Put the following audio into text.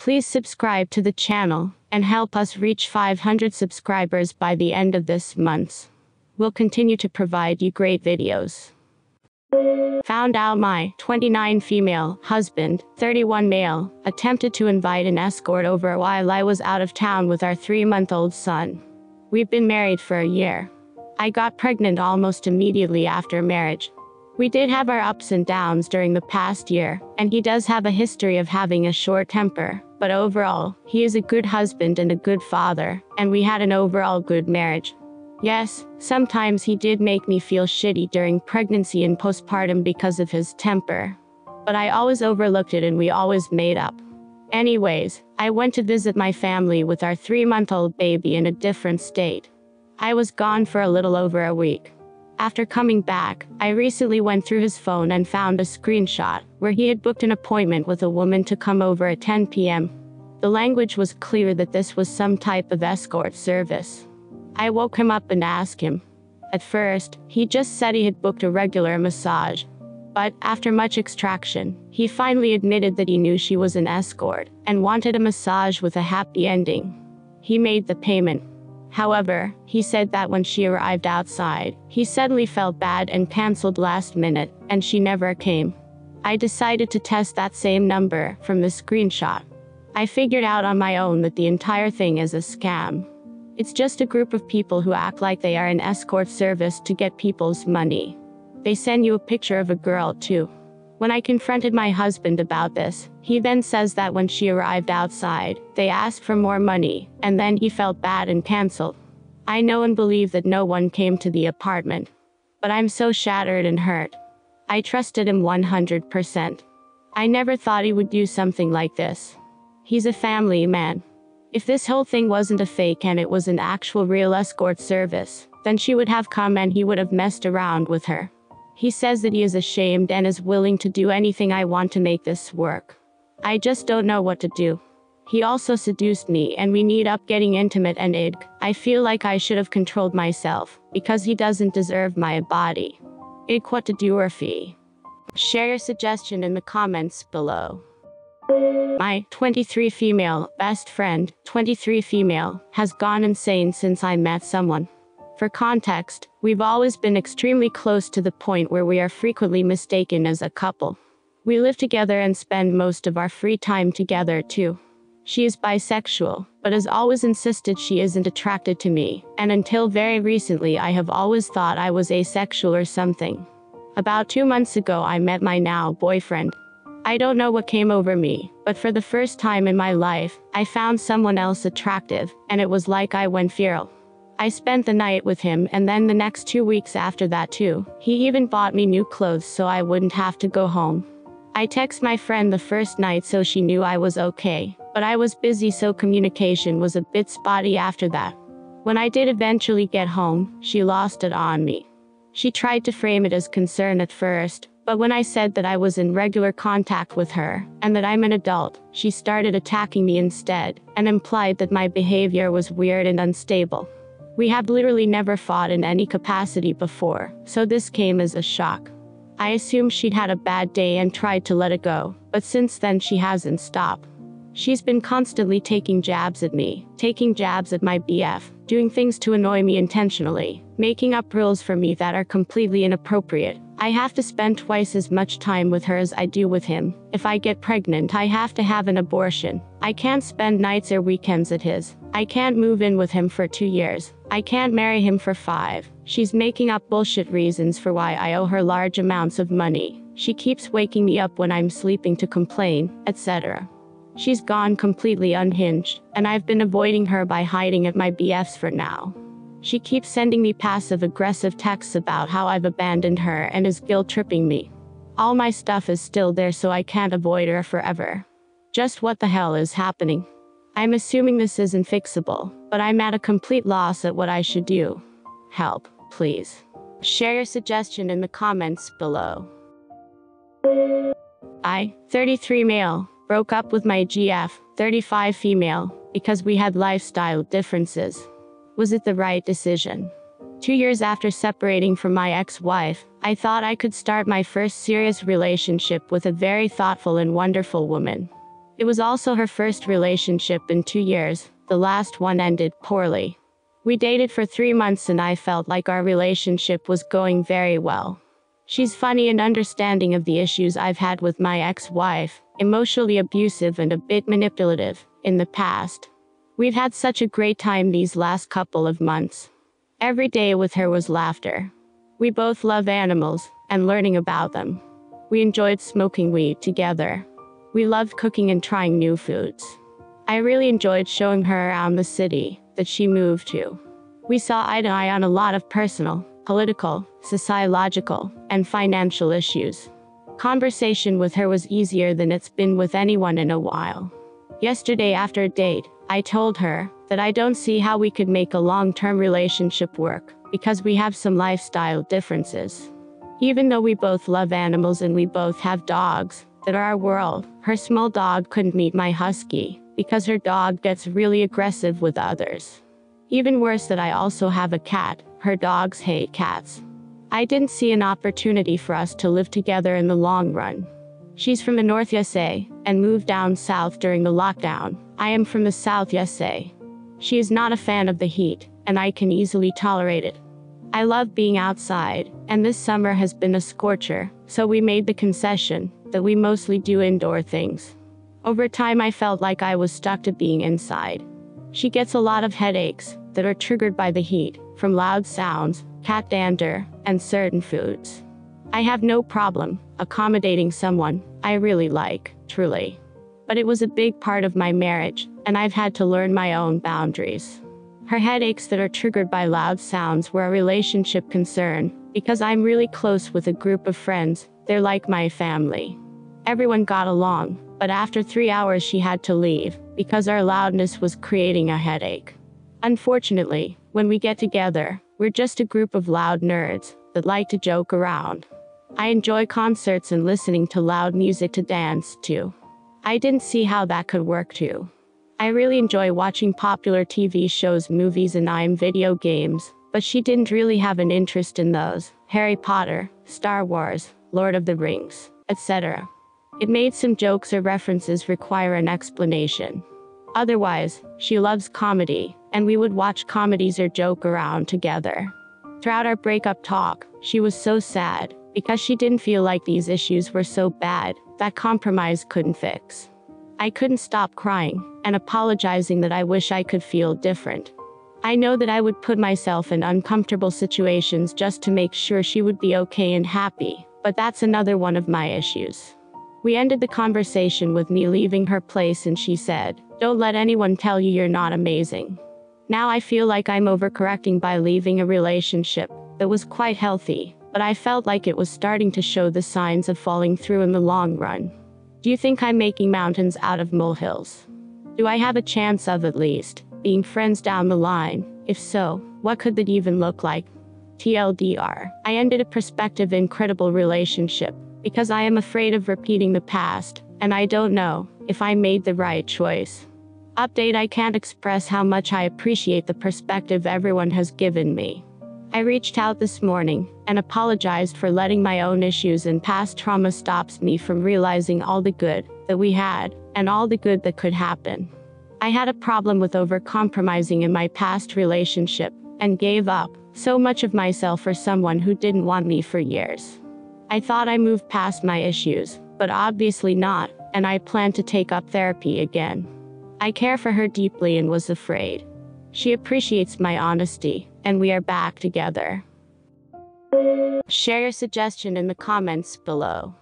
Please subscribe to the channel and help us reach 500 subscribers by the end of this month. We'll continue to provide you great videos. Found out my 29 female husband, 31 male, attempted to invite an escort over while I was out of town with our three month old son. We've been married for a year. I got pregnant almost immediately after marriage. We did have our ups and downs during the past year, and he does have a history of having a short temper, but overall, he is a good husband and a good father, and we had an overall good marriage. Yes, sometimes he did make me feel shitty during pregnancy and postpartum because of his temper. But I always overlooked it and we always made up. Anyways, I went to visit my family with our three month old baby in a different state. I was gone for a little over a week. After coming back, I recently went through his phone and found a screenshot where he had booked an appointment with a woman to come over at 10 p.m. The language was clear that this was some type of escort service. I woke him up and asked him. At first, he just said he had booked a regular massage. But after much extraction, he finally admitted that he knew she was an escort and wanted a massage with a happy ending. He made the payment. However, he said that when she arrived outside, he suddenly felt bad and cancelled last minute, and she never came. I decided to test that same number from the screenshot. I figured out on my own that the entire thing is a scam. It's just a group of people who act like they are an escort service to get people's money. They send you a picture of a girl, too. When I confronted my husband about this, he then says that when she arrived outside, they asked for more money, and then he felt bad and canceled. I know and believe that no one came to the apartment. But I'm so shattered and hurt. I trusted him 100%. I never thought he would do something like this. He's a family man. If this whole thing wasn't a fake and it was an actual real escort service, then she would have come and he would have messed around with her. He says that he is ashamed and is willing to do anything I want to make this work. I just don't know what to do. He also seduced me and we need up getting intimate and id. I feel like I should have controlled myself, because he doesn't deserve my body. Id what to do or fee. Share your suggestion in the comments below. My 23 female best friend, 23 female, has gone insane since I met someone. For context, we've always been extremely close to the point where we are frequently mistaken as a couple. We live together and spend most of our free time together too. She is bisexual, but has always insisted she isn't attracted to me, and until very recently I have always thought I was asexual or something. About two months ago I met my now boyfriend, I don't know what came over me, but for the first time in my life, I found someone else attractive, and it was like I went feral. I spent the night with him and then the next two weeks after that too. He even bought me new clothes so I wouldn't have to go home. I text my friend the first night so she knew I was okay, but I was busy so communication was a bit spotty after that. When I did eventually get home, she lost it on me. She tried to frame it as concern at first, but when I said that I was in regular contact with her, and that I'm an adult, she started attacking me instead, and implied that my behavior was weird and unstable. We have literally never fought in any capacity before, so this came as a shock. I assumed she'd had a bad day and tried to let it go, but since then she hasn't stopped. She's been constantly taking jabs at me, taking jabs at my BF, doing things to annoy me intentionally, making up rules for me that are completely inappropriate, I have to spend twice as much time with her as I do with him. If I get pregnant, I have to have an abortion. I can't spend nights or weekends at his. I can't move in with him for two years. I can't marry him for five. She's making up bullshit reasons for why I owe her large amounts of money. She keeps waking me up when I'm sleeping to complain, etc. She's gone completely unhinged, and I've been avoiding her by hiding at my BFs for now. She keeps sending me passive aggressive texts about how I've abandoned her and is guilt tripping me. All my stuff is still there so I can't avoid her forever. Just what the hell is happening? I'm assuming this isn't fixable, but I'm at a complete loss at what I should do. Help, please. Share your suggestion in the comments below. I, 33 male, broke up with my GF, 35 female, because we had lifestyle differences. Was it the right decision? Two years after separating from my ex wife, I thought I could start my first serious relationship with a very thoughtful and wonderful woman. It was also her first relationship in two years. The last one ended poorly. We dated for three months and I felt like our relationship was going very well. She's funny and understanding of the issues I've had with my ex wife, emotionally abusive and a bit manipulative, in the past. We've had such a great time these last couple of months. Every day with her was laughter. We both love animals and learning about them. We enjoyed smoking weed together. We loved cooking and trying new foods. I really enjoyed showing her around the city that she moved to. We saw eye to eye on a lot of personal, political, sociological, and financial issues. Conversation with her was easier than it's been with anyone in a while. Yesterday, after a date, I told her that I don't see how we could make a long term relationship work because we have some lifestyle differences. Even though we both love animals and we both have dogs that are our world, her small dog couldn't meet my husky because her dog gets really aggressive with others. Even worse that I also have a cat, her dogs hate cats. I didn't see an opportunity for us to live together in the long run. She's from the North USA and moved down south during the lockdown. I am from the South USA. Eh? She is not a fan of the heat, and I can easily tolerate it. I love being outside, and this summer has been a scorcher, so we made the concession that we mostly do indoor things. Over time, I felt like I was stuck to being inside. She gets a lot of headaches that are triggered by the heat, from loud sounds, cat dander, and certain foods. I have no problem accommodating someone I really like, truly. But it was a big part of my marriage, and I've had to learn my own boundaries. Her headaches that are triggered by loud sounds were a relationship concern, because I'm really close with a group of friends, they're like my family. Everyone got along, but after three hours she had to leave, because our loudness was creating a headache. Unfortunately, when we get together, we're just a group of loud nerds that like to joke around. I enjoy concerts and listening to loud music to dance to. I didn't see how that could work too. I really enjoy watching popular TV shows, movies, and I'm video games, but she didn't really have an interest in those Harry Potter, Star Wars, Lord of the Rings, etc. It made some jokes or references require an explanation. Otherwise, she loves comedy, and we would watch comedies or joke around together. Throughout our breakup talk, she was so sad, because she didn't feel like these issues were so bad that compromise couldn't fix. I couldn't stop crying and apologizing that I wish I could feel different. I know that I would put myself in uncomfortable situations just to make sure she would be okay and happy, but that's another one of my issues. We ended the conversation with me leaving her place and she said, Don't let anyone tell you you're not amazing. Now I feel like I'm overcorrecting by leaving a relationship that was quite healthy, but I felt like it was starting to show the signs of falling through in the long run. Do you think I'm making mountains out of molehills? Do I have a chance of at least being friends down the line? If so, what could that even look like? TLDR. I ended a prospective incredible relationship because I am afraid of repeating the past, and I don't know if I made the right choice. Update I can't express how much I appreciate the perspective everyone has given me. I reached out this morning and apologized for letting my own issues and past trauma stops me from realizing all the good that we had and all the good that could happen. I had a problem with overcompromising in my past relationship and gave up so much of myself for someone who didn't want me for years. I thought I moved past my issues, but obviously not, and I plan to take up therapy again. I care for her deeply and was afraid. She appreciates my honesty and we are back together. Share your suggestion in the comments below.